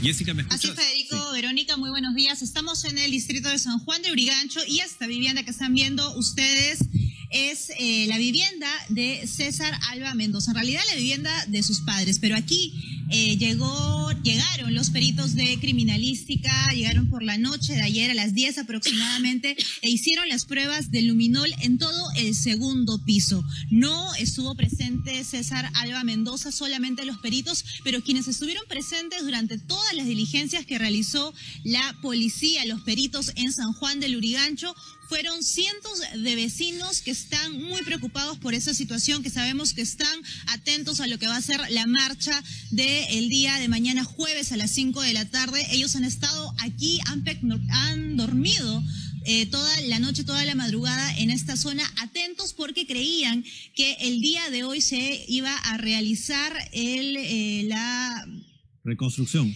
Jessica, ¿me escuchas? Así, Federico, Verónica, muy buenos días. Estamos en el distrito de San Juan de Urigancho y esta vivienda que están viendo ustedes es eh, la vivienda de César Alba Mendoza. En realidad la vivienda de sus padres, pero aquí eh, llegó, llegaron los peritos de criminalística, llegaron por la noche de ayer a las 10 aproximadamente e hicieron las pruebas de luminol en todo el segundo piso. No estuvo presente César Alba Mendoza, solamente los peritos, pero quienes estuvieron presentes durante todas las diligencias que realizó la policía, los peritos en San Juan del Urigancho, fueron cientos de vecinos que están muy preocupados por esa situación, que sabemos que están atentos a lo que va a ser la marcha del día de mañana jueves a las 5 de la tarde. Ellos han estado aquí, han, han dormido eh, toda la noche, toda la madrugada en esta zona, atentos porque creían que el día de hoy se iba a realizar el, eh, la reconstrucción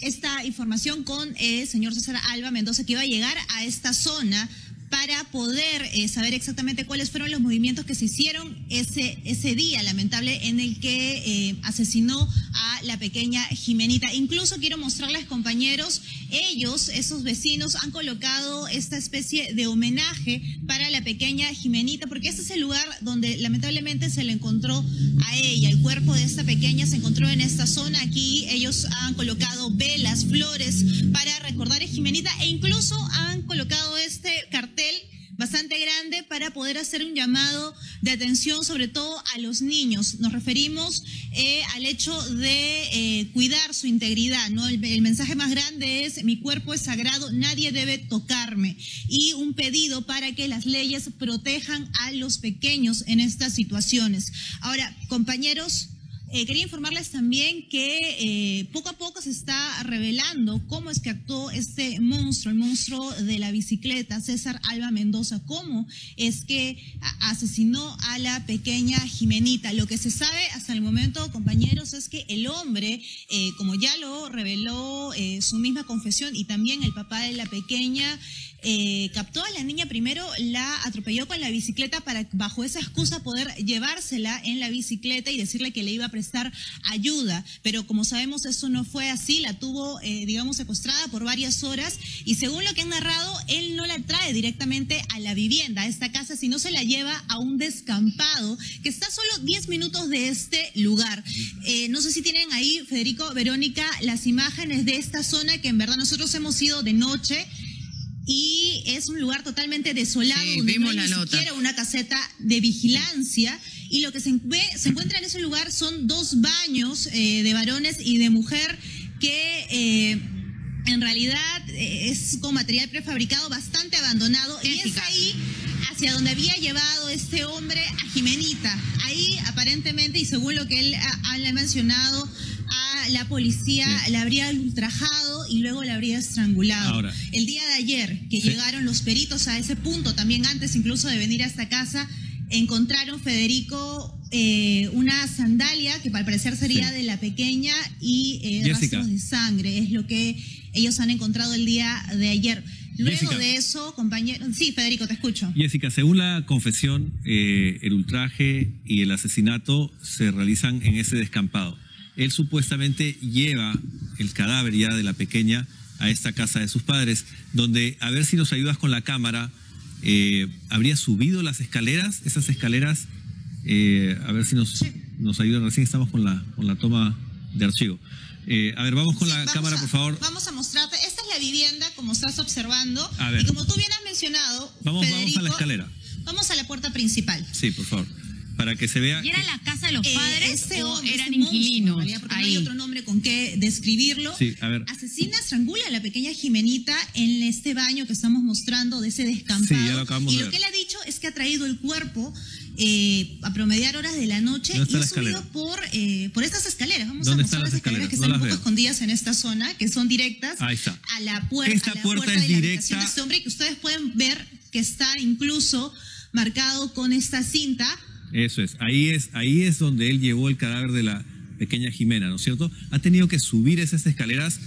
esta información con el señor César Alba Mendoza que iba a llegar a esta zona para poder eh, saber exactamente cuáles fueron los movimientos que se hicieron ese, ese día lamentable en el que eh, asesinó a la pequeña Jimenita. Incluso quiero mostrarles, compañeros, ellos, esos vecinos, han colocado esta especie de homenaje para la pequeña Jimenita, porque este es el lugar donde lamentablemente se le encontró a ella. El cuerpo de esta pequeña se encontró en esta zona. Aquí ellos han colocado velas, flores para recordar a Jimenita e incluso han colocado este bastante grande para poder hacer un llamado de atención sobre todo a los niños. Nos referimos eh, al hecho de eh, cuidar su integridad. ¿no? El, el, mensaje más grande es mi cuerpo es sagrado, nadie debe tocarme. Y un pedido para que las leyes protejan a los pequeños en estas situaciones. Ahora, compañeros, eh, quería informarles también que eh, poco a poco se está revelando cómo es que actuó este monstruo, el monstruo de la bicicleta, César Alba Mendoza, cómo es que asesinó a la pequeña Jimenita. Lo que se sabe hasta el momento, compañeros, es que el hombre, eh, como ya lo reveló su misma confesión y también el papá de la pequeña, captó a la niña primero, la atropelló con la bicicleta para bajo esa excusa poder llevársela en la bicicleta y decirle que le iba a prestar ayuda. Pero como sabemos eso no fue así, la tuvo, eh, digamos, secuestrada por varias horas y según lo que han narrado, él no la trae directamente a la vivienda, a esta casa, sino se la lleva a un descampado que está solo 10 minutos de este lugar. Eh, no sé si tienen ahí, Federico, Verónica, las imágenes de esta zona que en verdad nosotros hemos ido de noche y es un lugar totalmente desolado donde no hay ni siquiera una caseta de vigilancia. Y lo que se, se encuentra en ese lugar son dos baños eh, de varones y de mujer que eh, en realidad eh, es con material prefabricado bastante abandonado. Y es ahí hacia donde había llevado este hombre a Jimenita. Ahí aparentemente y según lo que él ha, mencionado a la policía la habría ultrajado y luego la habría estrangulado. el día de ayer que llegaron los peritos a ese punto, también antes incluso de venir a esta casa, encontraron Federico eh, una sandalia que al parecer sería de la pequeña y eh, rastros de sangre. Es lo que ellos han encontrado el día de ayer. Luego de eso, compañero. Sí, Federico, te escucho. Jessica, según la confesión, eh, el ultraje y el asesinato se realizan en ese descampado. Él supuestamente lleva el cadáver ya de la pequeña a esta casa de sus padres, donde, a ver si nos ayudas con la cámara, eh, habría subido las escaleras, esas escaleras, eh, a ver si nos, nos ayudan, recién estamos con la, con la toma de archivo. Eh, a ver, vamos con la cámara, por favor. Vamos a mostrarte. Esta es la vivienda, como estás observando. Y como tú bien has mencionado, vamos, vamos a la escalera. Vamos a la puerta principal. Sí, por favor. Para que se vea. ¿Y era la casa de los eh, padres este o eran inquilinos? porque no hay otro nombre con qué describirlo. Sí, a ver. Asesina, estrangula a la pequeña Jimenita en este baño que estamos mostrando de ese descampado. Sí, ya lo acabamos y lo que él ha dicho es que ha traído el cuerpo eh, a promediar horas de la noche y ha subido por, eh, por estas escaleras. Vamos a mostrar las escaleras, que están un poco escondidas en esta zona, que son directas a la, puerta esta a la puerta, puerta es de directa. la habitación de este hombre, que ustedes pueden ver que está incluso marcado con esta cinta. Eso es, ahí es, ahí es donde él llevó el cadáver de la pequeña Jimena, ¿no es cierto? Ha tenido que subir esas escaleras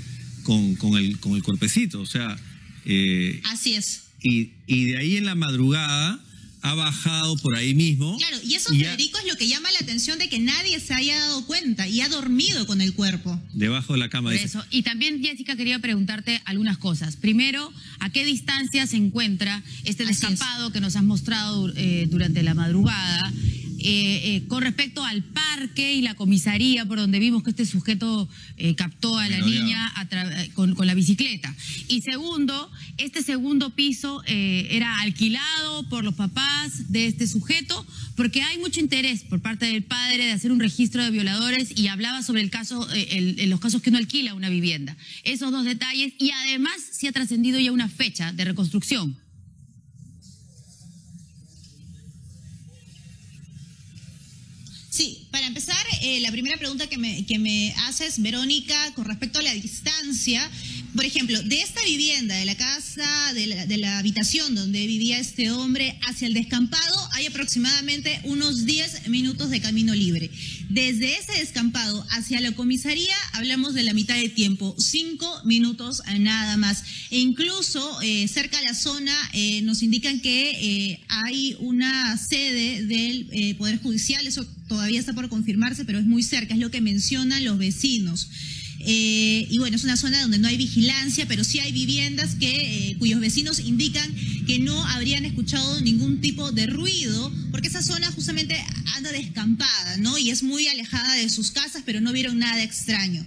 con, con, el, con el cuerpecito, o sea... Eh, Así es. Y, y de ahí en la madrugada ha bajado por ahí mismo. Claro, y eso, Federico, es lo que llama la atención de que nadie se haya dado cuenta y ha dormido con el cuerpo. Debajo de la cama. Por eso. Y también, Jessica, quería preguntarte algunas cosas. Primero, ¿a qué distancia se encuentra este descampado que nos has mostrado eh, durante la madrugada? Eh, eh, con respecto al parque y la comisaría por donde vimos que este sujeto eh, captó a la niña con, la bicicleta. Y segundo, este segundo piso era alquilado por los papás de este sujeto porque hay mucho interés por parte del padre de hacer un registro de violadores y hablaba sobre el caso, en los casos que no alquila una vivienda. Esos dos detalles y además se ha trascendido ya una fecha de reconstrucción. Sí, para empezar, eh, la primera pregunta que me, que me haces, Verónica, con respecto a la distancia, por ejemplo, de esta vivienda, de la casa, de la, de la, habitación donde vivía este hombre hacia el descampado, hay aproximadamente unos 10 minutos de camino libre. Desde ese descampado hacia la comisaría hablamos de la mitad de tiempo, 5 minutos nada más. E incluso eh, cerca de la zona eh, nos indican que hay una sede del Poder Judicial, eso todavía está por confirmarse, pero es muy cerca, es lo que mencionan los vecinos. Eh, y bueno, es una zona donde no hay vigilancia, pero sí hay viviendas que, eh, cuyos vecinos indican que no habrían escuchado ningún tipo de ruido, porque esa zona justamente anda descampada, ¿no? Y es muy alejada de sus casas, pero no vieron nada extraño.